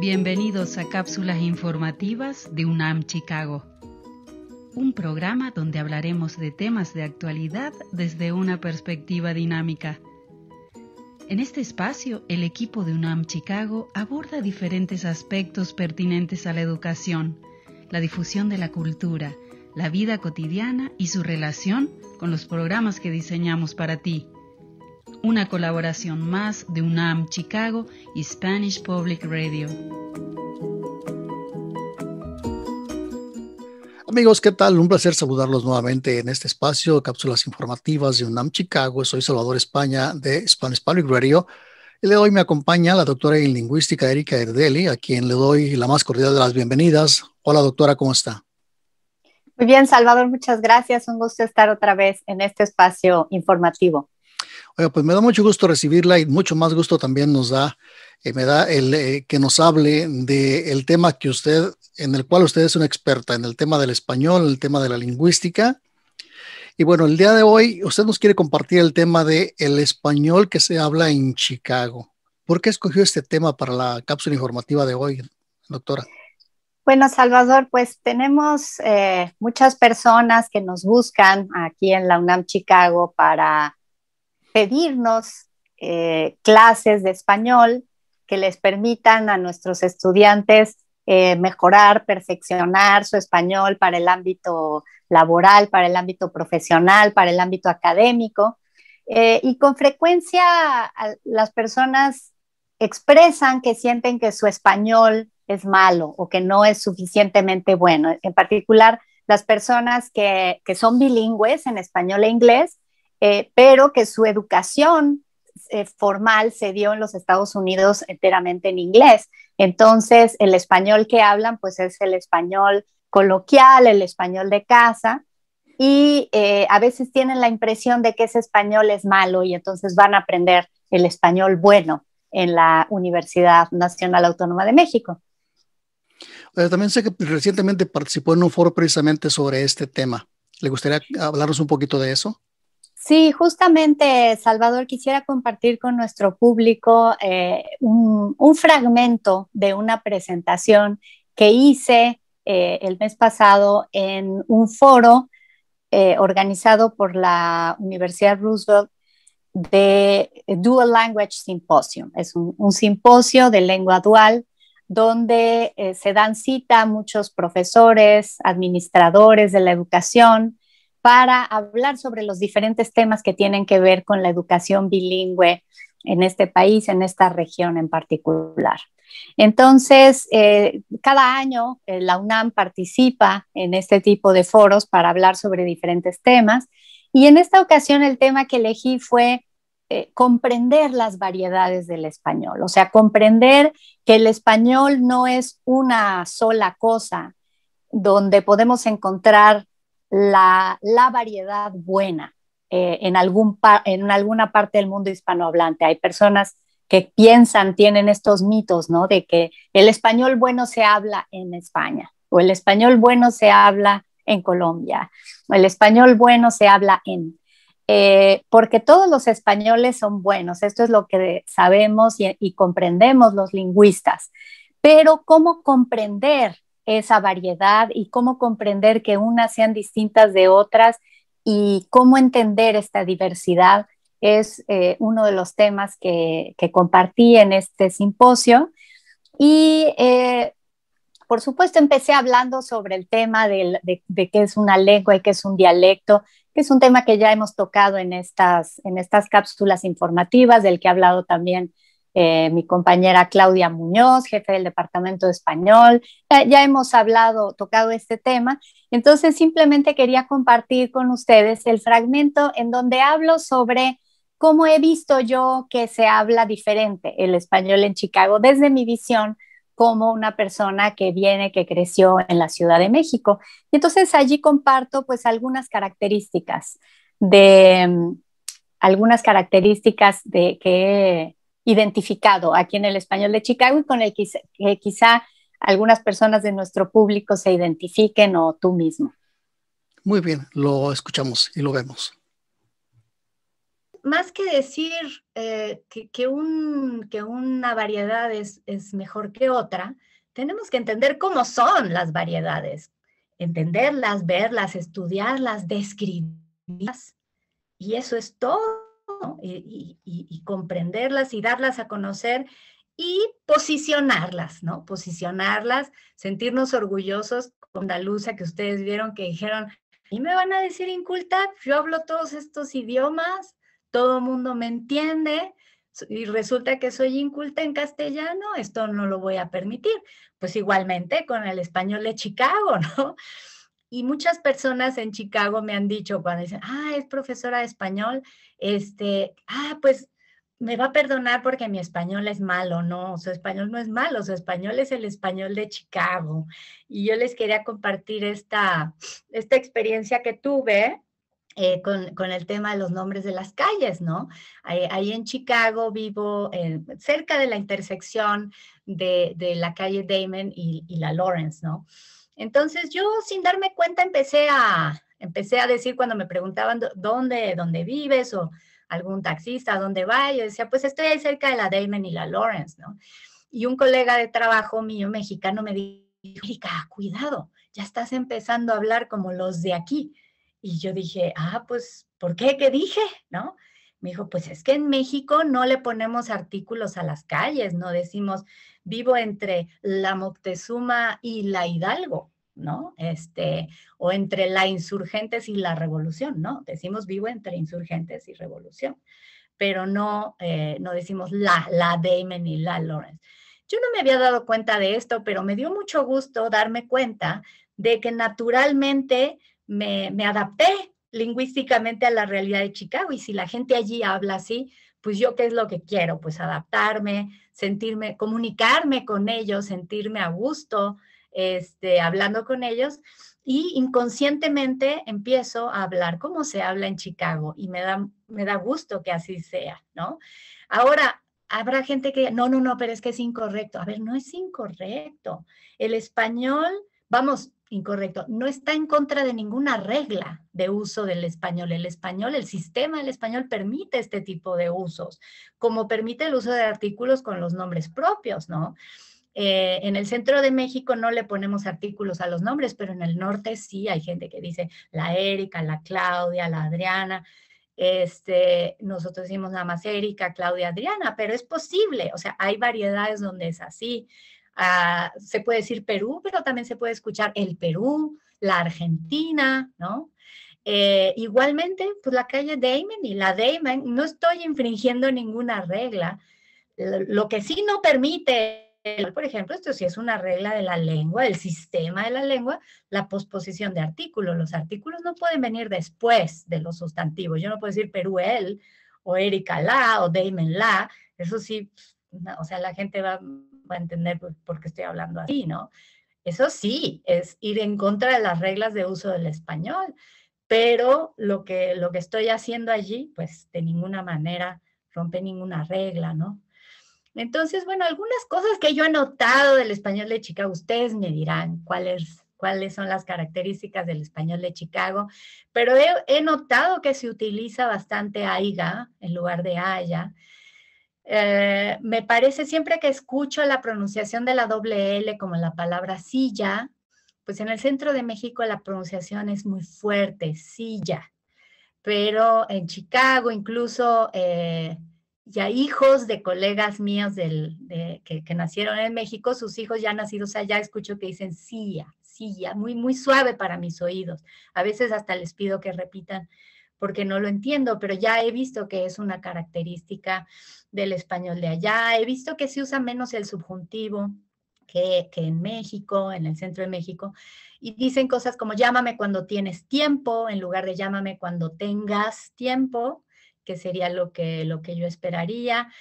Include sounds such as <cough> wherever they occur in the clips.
Bienvenidos a Cápsulas Informativas de UNAM Chicago, un programa donde hablaremos de temas de actualidad desde una perspectiva dinámica. En este espacio, el equipo de UNAM Chicago aborda diferentes aspectos pertinentes a la educación, la difusión de la cultura, la vida cotidiana y su relación con los programas que diseñamos para ti una colaboración más de UNAM Chicago y Spanish Public Radio. Amigos, ¿qué tal? Un placer saludarlos nuevamente en este espacio, cápsulas informativas de UNAM Chicago. Soy Salvador España de Spanish Public Radio. El de hoy me acompaña la doctora en lingüística Erika Erdeli, a quien le doy la más cordial de las bienvenidas. Hola doctora, ¿cómo está? Muy bien, Salvador, muchas gracias. Un gusto estar otra vez en este espacio informativo. Oiga, pues me da mucho gusto recibirla y mucho más gusto también nos da, eh, me da el eh, que nos hable del tema que usted, en el cual usted es una experta, en el tema del español, el tema de la lingüística. Y bueno, el día de hoy usted nos quiere compartir el tema de el español que se habla en Chicago. ¿Por qué escogió este tema para la cápsula informativa de hoy, doctora? Bueno, Salvador, pues tenemos eh, muchas personas que nos buscan aquí en la UNAM Chicago para pedirnos eh, clases de español que les permitan a nuestros estudiantes eh, mejorar, perfeccionar su español para el ámbito laboral, para el ámbito profesional, para el ámbito académico. Eh, y con frecuencia las personas expresan que sienten que su español es malo o que no es suficientemente bueno. En particular, las personas que, que son bilingües en español e inglés eh, pero que su educación eh, formal se dio en los Estados Unidos enteramente en inglés. Entonces, el español que hablan, pues es el español coloquial, el español de casa, y eh, a veces tienen la impresión de que ese español es malo y entonces van a aprender el español bueno en la Universidad Nacional Autónoma de México. también sé que recientemente participó en un foro precisamente sobre este tema. ¿Le gustaría hablarnos un poquito de eso? Sí, justamente, Salvador, quisiera compartir con nuestro público eh, un, fragmento de una presentación que hice eh, el mes pasado en un foro eh, organizado por la Universidad Roosevelt de Dual Language Symposium. Es un, un simposio de lengua dual donde se dan cita muchos profesores, administradores de la educación, para hablar sobre los diferentes temas que tienen que ver con la educación bilingüe en este país, en esta región en particular. Entonces, eh, cada año eh, la UNAM participa en este tipo de foros para hablar sobre diferentes temas y en esta ocasión el tema que elegí fue eh, comprender las variedades del español, o sea, comprender que el español no es una sola cosa donde podemos encontrar la, variedad buena eh, en, algún en alguna parte del mundo hispanohablante. Hay personas que piensan, tienen estos mitos, ¿no? De que el español bueno se habla en España, o el español bueno se habla en Colombia, o el español bueno se habla en... Eh, porque todos los españoles son buenos, esto es lo que sabemos y comprendemos los lingüistas, pero ¿cómo comprender esa variedad y cómo comprender que unas sean distintas de otras y cómo entender esta diversidad es eh, uno de los temas que, compartí en este simposio. Y eh, por supuesto empecé hablando sobre el tema de, de, qué es una lengua y qué es un dialecto, que es un tema que ya hemos tocado en estas, en estas cápsulas informativas, del que ha hablado también eh, mi compañera Claudia Muñoz, jefe del Departamento de Español. ya hemos hablado, tocado este tema. Entonces, simplemente quería compartir con ustedes el fragmento en donde hablo sobre cómo he visto yo que se habla diferente el español en Chicago desde mi visión como una persona que viene, que creció en la Ciudad de México. Y entonces allí comparto pues algunas características de mm, algunas características de que identificado aquí en el español de Chicago y con el que quizá, algunas personas de nuestro público se identifiquen o tú mismo. Muy bien, lo escuchamos y lo vemos. más que decir eh, que, un, que, una variedad es, es mejor que otra, tenemos que entender cómo son las variedades, entenderlas, verlas, estudiarlas, describirlas. Y eso es todo, y, comprenderlas y darlas a conocer y posicionarlas, ¿no? Posicionarlas, sentirnos orgullosos con la que ustedes vieron que dijeron, y me van a decir inculta, yo hablo todos estos idiomas, todo el mundo me entiende, y resulta que soy inculta en castellano, esto no lo voy a permitir. Pues igualmente con el español de Chicago, <laughs> ¿no? Y muchas personas en Chicago me han dicho cuando dicen, ah, es profesora de español, este, ah, pues me va a perdonar porque mi español es malo, no, su español no es malo, su español es el español de Chicago. Y yo les quería compartir esta, esta experiencia que tuve eh, con, el tema de los nombres de las calles, ¿no? Ahí, en Chicago vivo cerca de la intersección de, la calle Damon y, la Lawrence, ¿no? Entonces yo sin darme cuenta empecé a, empecé a decir cuando me preguntaban dónde, dónde vives o algún taxista, dónde va, yo decía, pues estoy ahí cerca de la Damon y la Lawrence, ¿no? Y un colega de trabajo mío mexicano me dijo, cuidado, ya estás empezando a hablar como los de aquí. Y yo dije, ah, pues, ¿por qué? ¿Qué dije? ¿No? Me dijo, pues es que en México no le ponemos artículos a las calles, no decimos, vivo entre la Moctezuma y la Hidalgo, ¿no? Este, o entre la Insurgentes y la Revolución, ¿no? Decimos vivo entre Insurgentes y Revolución, pero no, eh, no decimos la, la Damon y la Lawrence. Yo no me había dado cuenta de esto, pero me dio mucho gusto darme cuenta de que naturalmente me, adapté lingüísticamente a la realidad de Chicago y si la gente allí habla así, pues yo qué es lo que quiero, pues adaptarme, sentirme, comunicarme con ellos, sentirme a gusto, este, hablando con ellos y inconscientemente empiezo a hablar como se habla en Chicago y me da, me da gusto que así sea, ¿no? Ahora, habrá gente que, no, no, no, pero es que es incorrecto. A ver, no es incorrecto. El español, vamos, incorrecto, no está en contra de ninguna regla de uso del español. El español, el sistema del español permite este tipo de usos, como permite el uso de artículos con los nombres propios, ¿no? Eh, en el centro de México no le ponemos artículos a los nombres, pero en el norte sí hay gente que dice la Erika, la Claudia, la Adriana. Este, nosotros decimos nada más Erika, Claudia, Adriana, pero es posible, o sea, hay variedades donde es así. Ah, se puede decir Perú, pero también se puede escuchar el Perú, la Argentina, ¿no? Eh, igualmente, pues la calle Damon y la Damon, no estoy infringiendo ninguna regla. Lo que sí no permite por ejemplo, esto sí es una regla de la lengua, del sistema de la lengua, la posposición de artículos. Los artículos no pueden venir después de los sustantivos. Yo no puedo decir Perú él, o Erika la, o Damon la. Eso sí, o sea, la gente va, a entender por, qué estoy hablando así, ¿no? Eso sí, es ir en contra de las reglas de uso del español, pero lo que, lo que estoy haciendo allí, pues de ninguna manera rompe ninguna regla, ¿no? Entonces, bueno, algunas cosas que yo he notado del español de Chicago, ustedes me dirán cuáles, cuáles son las características del español de Chicago, pero he, notado que se utiliza bastante aiga en lugar de haya. Eh, me parece siempre que escucho la pronunciación de la doble L como la palabra silla, pues en el centro de México la pronunciación es muy fuerte, silla, pero en Chicago incluso eh, ya hijos de colegas míos del, que, que, nacieron en México, sus hijos ya nacidos allá, escucho que dicen silla, silla, muy, muy suave para mis oídos. A veces hasta les pido que repitan porque no lo entiendo, pero ya he visto que es una característica del español de allá. He visto que se usa menos el subjuntivo que, en México, en el centro de México, y dicen cosas como llámame cuando tienes tiempo, en lugar de llámame cuando tengas tiempo, que sería lo que, lo que yo esperaría.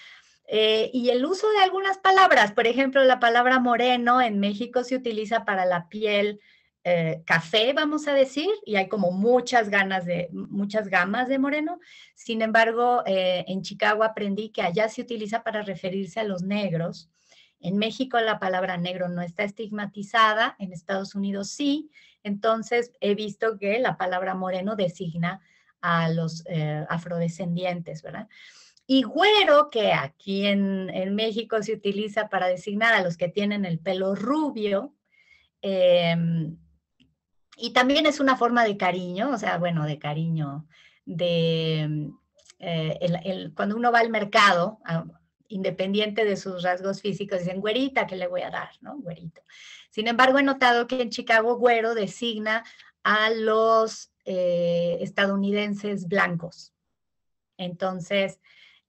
Eh, y el uso de algunas palabras, por ejemplo, la palabra moreno en México se utiliza para la piel eh, café, vamos a decir, y hay como muchas ganas de, muchas gamas de moreno. Sin embargo, eh, en Chicago aprendí que allá se utiliza para referirse a los negros. En México la palabra negro no está estigmatizada, en Estados Unidos sí. Entonces he visto que la palabra moreno designa a los eh, afrodescendientes, ¿verdad? Y güero, que aquí en, México se utiliza para designar a los que tienen el pelo rubio, em, y también es una forma de cariño, o sea, bueno, de cariño, de eh, cuando uno va al mercado, independiente de sus rasgos físicos, dicen güerita, ¿qué le voy a dar? ¿No? Güerito. Sin embargo, he notado que en Chicago güero designa a los eh, estadounidenses blancos. Entonces,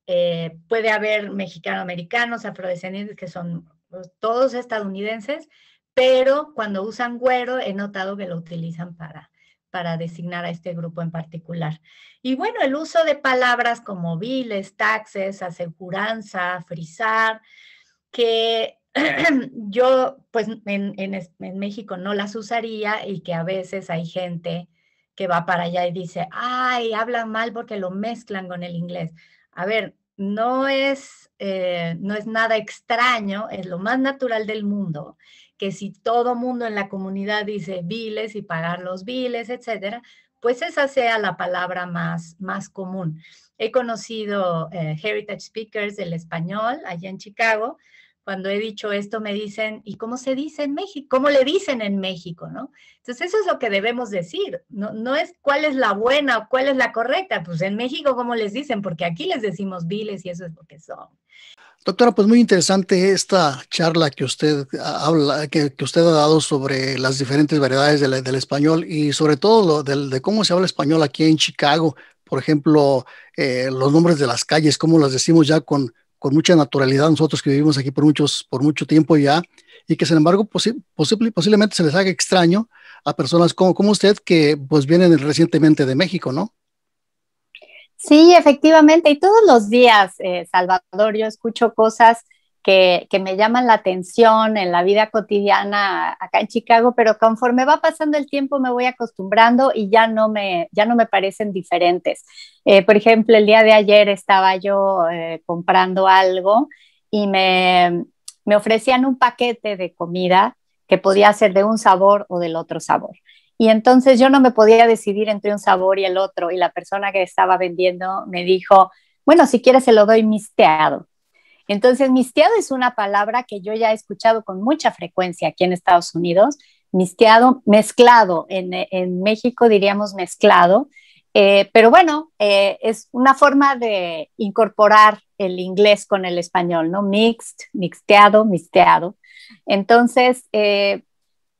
eh, puede haber mexicano-americanos, afrodescendientes, que son pues, todos estadounidenses, pero cuando usan güero he notado que lo utilizan para, para designar a este grupo en particular. Y bueno, el uso de palabras como biles, taxes, aseguranza, frisar, que <clears throat> yo pues en, en, México no las usaría y que a veces hay gente que va para allá y dice, ay, hablan mal porque lo mezclan con el inglés. A ver, no es, eh, no es nada extraño, es lo más natural del mundo, que si todo mundo en la comunidad dice biles y pagar los biles, etcétera, pues esa sea la palabra más, más común. He conocido eh, Heritage Speakers del español allá en Chicago cuando he dicho esto, me dicen, ¿y cómo se dice en México? ¿Cómo le dicen en México? ¿no? Entonces, eso es lo que debemos decir. No, no es cuál es la buena o cuál es la correcta. Pues en México, ¿cómo les dicen? Porque aquí les decimos viles y eso es lo que son. Doctora, pues muy interesante esta charla que usted habla, que, que usted ha dado sobre las diferentes variedades del español y sobre todo lo, de cómo se habla español aquí en Chicago. Por ejemplo, eh, los nombres de las calles, cómo las decimos ya con, con mucha naturalidad nosotros que vivimos aquí por, muchos, por mucho tiempo ya y que sin embargo posiblemente se les haga extraño a personas como, como usted que pues vienen recientemente de México, ¿no? Sí, efectivamente, y todos los días, eh, Salvador, yo escucho cosas que, me llaman la atención en la vida cotidiana acá en Chicago, pero conforme va pasando el tiempo me voy acostumbrando y ya no me, ya no me parecen diferentes. Eh, por ejemplo, el día de ayer estaba yo eh, comprando algo y me, me ofrecían un paquete de comida que podía ser de un sabor o del otro sabor. Y entonces yo no me podía decidir entre un sabor y el otro. Y la persona que estaba vendiendo me dijo, bueno, si quieres se lo doy misteado. Entonces, misteado es una palabra que yo ya he escuchado con mucha frecuencia aquí en Estados Unidos. Misteado, mezclado. En, México diríamos mezclado. Eh, pero bueno, eh, es una forma de incorporar el inglés con el español, ¿no? Mixed, mixteado, misteado. Entonces, eh,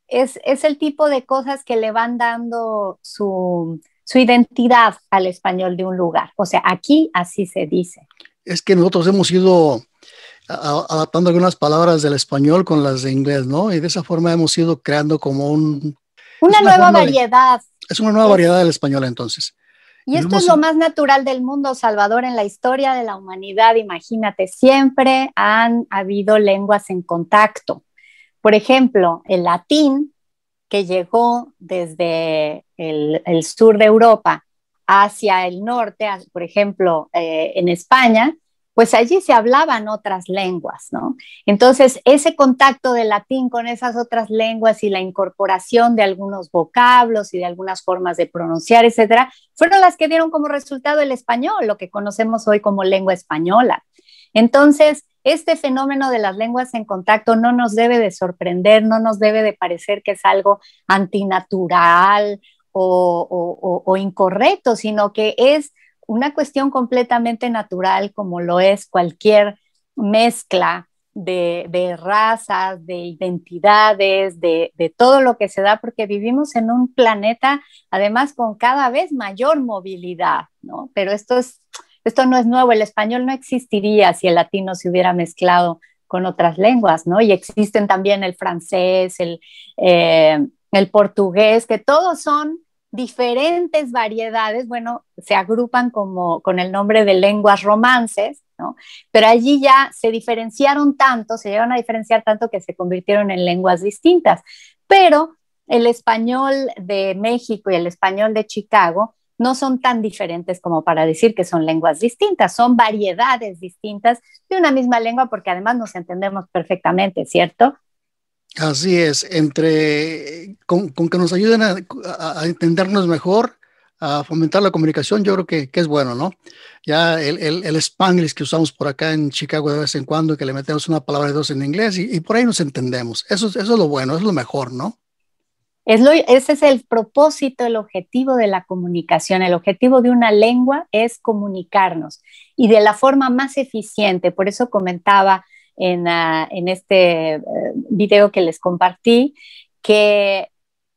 es, es, el tipo de cosas que le van dando su, su identidad al español de un lugar. O sea, aquí así se dice. Es que nosotros hemos adaptando algunas palabras del español con las de inglés, ¿no? Y de esa forma hemos ido creando como un... Una, nueva variedad. es una nueva variedad del español entonces. Y esto es lo más natural del mundo, Salvador, en la historia de la humanidad. Imagínate, siempre han habido lenguas en contacto. Por ejemplo, el latín, que llegó desde el, sur de Europa hacia el norte, por ejemplo, eh, en España, pues allí se hablaban otras lenguas, ¿no? Entonces, ese contacto del latín con esas otras lenguas y la incorporación de algunos vocablos y de algunas formas de pronunciar, etcétera, fueron las que dieron como resultado el español, lo que conocemos hoy como lengua española. Entonces, este fenómeno de las lenguas en contacto no nos debe de sorprender, no nos debe de parecer que es algo antinatural o, o incorrecto, sino que es una cuestión completamente natural como lo es cualquier mezcla de, razas, de identidades, de, todo lo que se da, porque vivimos en un planeta además con cada vez mayor movilidad, ¿no? Pero esto, es, esto no es nuevo, el español no existiría si el latino se hubiera mezclado con otras lenguas, ¿no? Y existen también el francés, el, eh, el portugués, que todos son diferentes variedades, bueno, se agrupan como con el nombre de lenguas romances, ¿no? Pero allí ya se diferenciaron tanto, se llegaron a diferenciar tanto que se convirtieron en lenguas distintas. Pero el español de México y el español de Chicago no son tan diferentes como para decir que son lenguas distintas, son variedades distintas de una misma lengua porque además nos entendemos perfectamente, ¿cierto? Así es, entre con, que nos ayuden a, entendernos mejor, a fomentar la comunicación, yo creo que, que es bueno, ¿no? Ya el, el, spanglish que usamos por acá en Chicago de vez en cuando, que le metemos una palabra de dos en inglés y, y por ahí nos entendemos. Eso, eso es lo bueno, es lo mejor, ¿no? Es lo, ese es el propósito, el objetivo de la comunicación. El objetivo de una lengua es comunicarnos y de la forma más eficiente. Por eso comentaba en, uh, en este uh, video que les compartí que,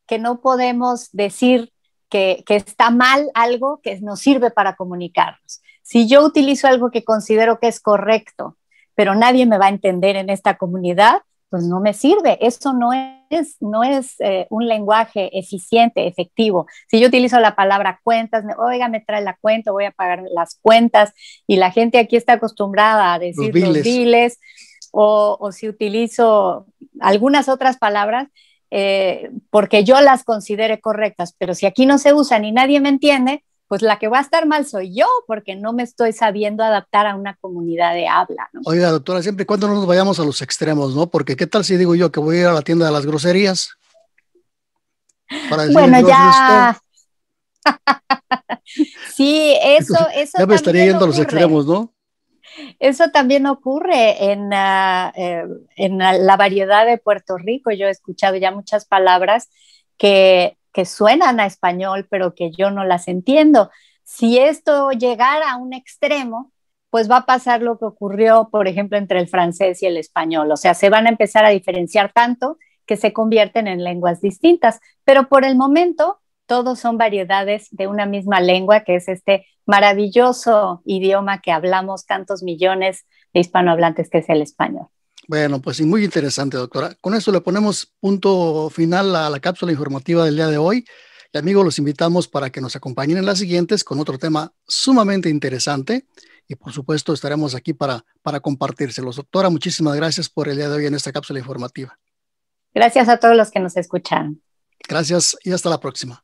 que no podemos decir que, que, está mal algo que nos sirve para comunicarnos. Si yo utilizo algo que considero que es correcto, pero nadie me va a entender en esta comunidad, pues no me sirve. Eso no es, no es eh, un lenguaje eficiente, efectivo. Si yo utilizo la palabra cuentas, me, oiga, me trae la cuenta, voy a pagar las cuentas, y la gente aquí está acostumbrada a decir los biles, o, o, si utilizo algunas otras palabras, eh, porque yo las considere correctas, pero si aquí no se usan y nadie me entiende, pues la que va a estar mal soy yo, porque no me estoy sabiendo adaptar a una comunidad de habla. ¿no? Oiga, doctora, siempre y cuando no nos vayamos a los extremos, ¿no? Porque qué tal si digo yo que voy a ir a la tienda de las groserías. Para bueno, ya. <laughs> sí, eso, eso. Ya me estaría yendo a los extremos, ¿no? Eso también ocurre en, uh, eh, en la variedad de Puerto Rico. Yo he escuchado ya muchas palabras que que suenan a español, pero que yo no las entiendo. Si esto llegara a un extremo, pues va a pasar lo que ocurrió, por ejemplo, entre el francés y el español. O sea, se van a empezar a diferenciar tanto que se convierten en lenguas distintas. Pero por el momento, todos son variedades de una misma lengua, que es este maravilloso idioma que hablamos tantos millones de hispanohablantes, que es el español. Bueno, pues sí, muy interesante, doctora. Con eso le ponemos punto final a la cápsula informativa del día de hoy. Y amigos, los invitamos para que nos acompañen en las siguientes con otro tema sumamente interesante. Y por supuesto, estaremos aquí para, para compartírselos. Doctora, muchísimas gracias por el día de hoy en esta cápsula informativa. Gracias a todos los que nos escuchan. Gracias y hasta la próxima.